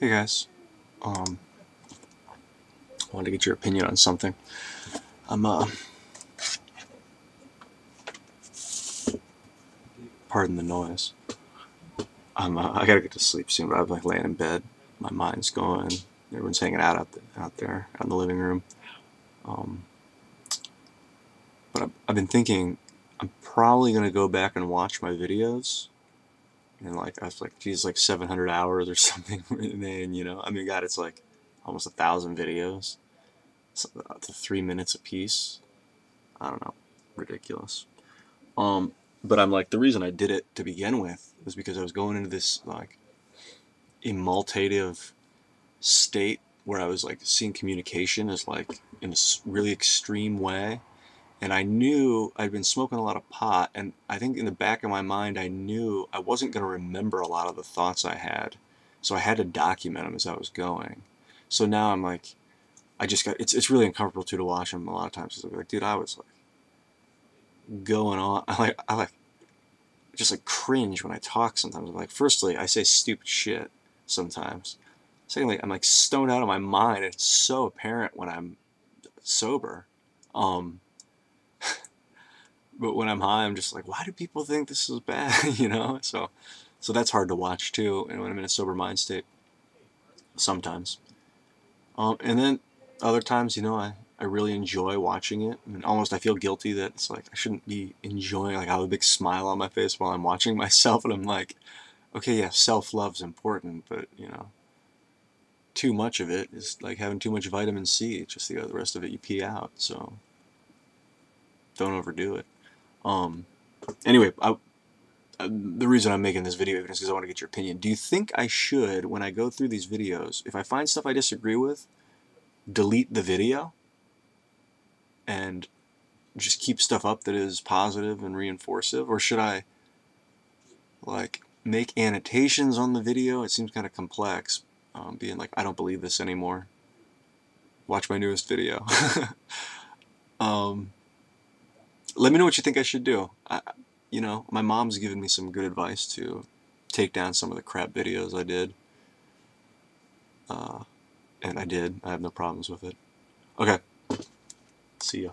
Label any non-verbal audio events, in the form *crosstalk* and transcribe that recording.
Hey guys, um, I wanted to get your opinion on something. I'm, uh, pardon the noise. I'm, uh, I gotta get to sleep soon, but I'm like laying in bed. My mind's going. Everyone's hanging out out, the, out there, out in the living room. Um, but I've, I've been thinking I'm probably gonna go back and watch my videos and like I was like, geez, like 700 hours or *laughs* something. and then you know, I mean, God, it's like almost a thousand videos, so, uh, to three minutes a piece. I don't know, ridiculous. Um, but I'm like, the reason I did it to begin with was because I was going into this like emultative state where I was like seeing communication as like in a really extreme way and I knew I'd been smoking a lot of pot, and I think in the back of my mind, I knew I wasn't going to remember a lot of the thoughts I had, so I had to document them as I was going. So now I'm like, I just got it's it's really uncomfortable too to watch them a lot of times. It's like, dude, I was like going on. *laughs* I like I like just like cringe when I talk sometimes. I'm like, firstly, I say stupid shit sometimes. Secondly, I'm like stoned out of my mind. It's so apparent when I'm sober. Um, but when I'm high, I'm just like, why do people think this is bad? *laughs* you know, so so that's hard to watch too. And when I'm in a sober mind state, sometimes. Um, and then other times, you know, I I really enjoy watching it, and almost I feel guilty that it's like I shouldn't be enjoying. Like I have a big smile on my face while I'm watching *laughs* myself, and I'm like, okay, yeah, self love's important, but you know, too much of it is like having too much vitamin C. Just the, the rest of it you pee out. So don't overdo it. Um, anyway, I, I, the reason I'm making this video is because I want to get your opinion. Do you think I should, when I go through these videos, if I find stuff I disagree with, delete the video and just keep stuff up that is positive and reinforcive, or should I like make annotations on the video? It seems kind of complex, um, being like, I don't believe this anymore. Watch my newest video. *laughs* um, let me know what you think I should do. I, you know, my mom's given me some good advice to take down some of the crap videos I did. Uh, and I did. I have no problems with it. Okay. See ya.